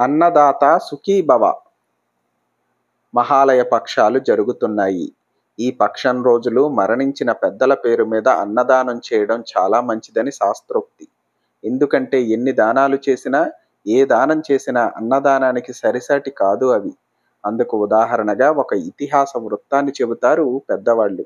అన్నదాత సుఖీభవ. మహాలయ పక్షాలు జరుగుతున్నాయి. ఈ పక్షం రోజులు మరణించిన పెద్దల పేరు మీద అన్నదానం చేయడం చాలా మంచిదని శాస్త్రోక్తి. ఎందుకంటే ఎన్ని దానాలు చేసినా ఏ దానం చేసినా అన్నదానానికి సరిసాటి కాదు అవి. అందుకు ఉదాహరణగా ఒక ఇతిహాస వృత్తాన్ని చెబుతారు పెద్దవాళ్ళు.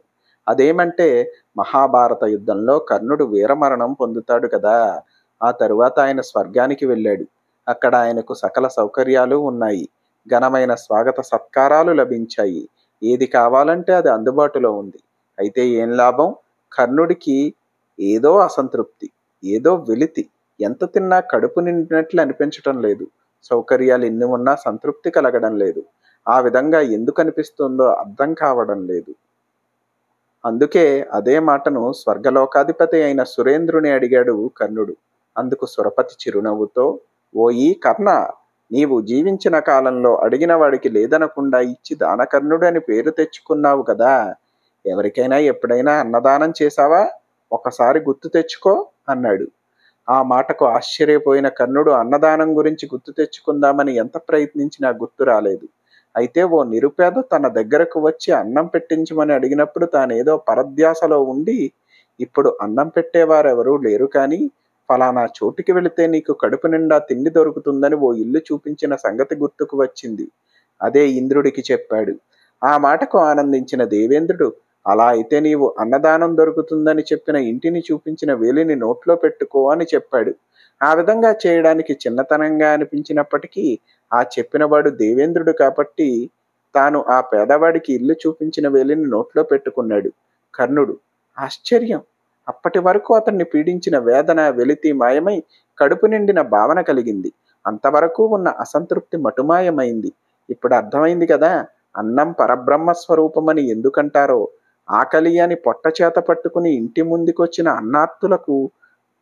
అదేమంటే మహాభారత యుద్ధంలో కర్ణుడు వీరమరణం పొందుతాడు కదా. ఆ తరువాత ఆయన స్వర్గానికి వెళ్ళాడు. అక్కడ ఆయనకు సకల సౌకర్యాలు ఉన్నాయి. ఘనమైన స్వాగత సత్కారాలు లభించాయి. ఏది కావాలంటే అది అందుబాటులో ఉంది. అయితే ఏం లాభం? కర్ణుడికి ఏదో అసంతృప్తి ఏదో వెలితి. ఎంత తిన్నా కడుపు నిండినట్లు అనిపించటం లేదు. సౌకర్యాలు ఎన్ని ఉన్నా సంతృప్తి కలగడం లేదు. ఆ విధంగా ఎందుకు అనిపిస్తుందో అర్థం కావడం లేదు. అందుకే అదే మాటను స్వర్గలోకాధిపతి అయిన సురేంద్రుని అడిగాడు కర్ణుడు. అందుకు సురపతి చిరునవ్వుతో ఓయి కర్ణ నీవు జీవించిన కాలంలో అడిగిన వాడికి లేదనకుండా ఇచ్చి దానకర్ణుడు అని పేరు తెచ్చుకున్నావు కదా. ఎవరికైనా ఎప్పుడైనా అన్నదానం చేశావా? ఒకసారి గుర్తు తెచ్చుకో అన్నాడు. ఆ మాటకు ఆశ్చర్యపోయిన కర్ణుడు అన్నదానం గురించి గుర్తు తెచ్చుకుందామని ఎంత ప్రయత్నించినా గుర్తు రాలేదు. అయితే ఓ నిరుపేద తన దగ్గరకు వచ్చి అన్నం పెట్టించమని అడిగినప్పుడు తానేదో పరధ్యాసలో ఉండి ఇప్పుడు అన్నం పెట్టేవారెవరూ లేరు కానీ ఫలానా చోటుకి వెళితే నీకు కడుపు నిండా తిండి దొరుకుతుందని ఓ ఇల్లు చూపించిన సంగతి గుర్తుకు వచ్చింది. అదే ఇంద్రుడికి చెప్పాడు. ఆ మాటకు ఆనందించిన దేవేంద్రుడు అలా అయితే నీవు అన్నదానం దొరుకుతుందని చెప్పిన ఇంటిని చూపించిన వేలిని నోట్లో పెట్టుకో అని చెప్పాడు. ఆ విధంగా చేయడానికి చిన్నతనంగా అనిపించినప్పటికీ ఆ చెప్పినవాడు దేవేంద్రుడు కాబట్టి తాను ఆ పేదవాడికి ఇల్లు చూపించిన వేలిని నోట్లో పెట్టుకున్నాడు. కర్ణుడు ఆశ్చర్యం! అప్పటి వరకు అతన్ని పీడించిన వేదన వెలితి మాయమై కడుపు నిండిన భావన కలిగింది. అంతవరకు ఉన్న అసంతృప్తి మటుమాయమైంది. ఇప్పుడు అర్థమైంది కదా అన్నం పరబ్రహ్మ స్వరూపమని ఎందుకంటారో? ఆకలి అని పొట్ట చేత పట్టుకుని ఇంటి ముందుకొచ్చిన అన్నార్థులకు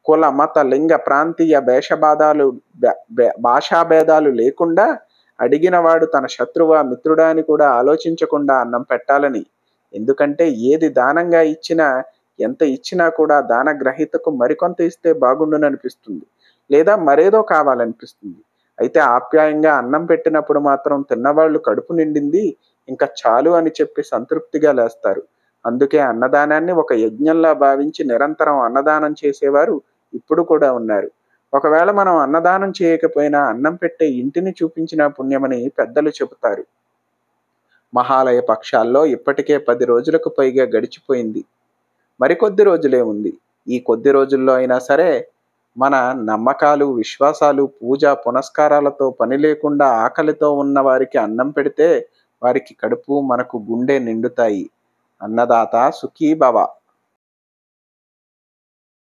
కుల మత లింగ ప్రాంతీయ భేషభాదాలు భాషాభేదాలు లేకుండా అడిగినవాడు తన శత్రువా మిత్రుడా అని కూడా ఆలోచించకుండా అన్నం పెట్టాలని. ఎందుకంటే ఏది దానంగా ఇచ్చినా ఎంత ఇచ్చినా కూడా దాన గ్రహీతకు మరికొంత ఇస్తే బాగుండుననిపిస్తుంది లేదా మరేదో కావాలనిపిస్తుంది. అయితే ఆప్యాయంగా అన్నం పెట్టినప్పుడు మాత్రం తిన్నవాళ్ళు కడుపు నిండింది ఇంకా చాలు అని చెప్పి సంతృప్తిగా లేస్తారు. అందుకే అన్నదానాన్ని ఒక యజ్ఞంలా భావించి నిరంతరం అన్నదానం చేసేవారు ఇప్పుడు కూడా ఉన్నారు. ఒకవేళ మనం అన్నదానం చేయకపోయినా అన్నం పెట్టే ఇంటిని చూపించిన పుణ్యమని పెద్దలు చెబుతారు. మహాలయ పక్షాల్లో ఇప్పటికే పది రోజులకు పైగా గడిచిపోయింది. మరికొద్ది రోజులే ఉంది. ఈ కొద్ది రోజుల్లో అయినా సరే మన నమ్మకాలు విశ్వాసాలు పూజ పునస్కారాలతో పని లేకుండా ఆకలితో ఉన్న వారికి అన్నం పెడితే వారికి కడుపు మనకు గుండె నిండుతాయి. అన్నదాత సుఖీ భవ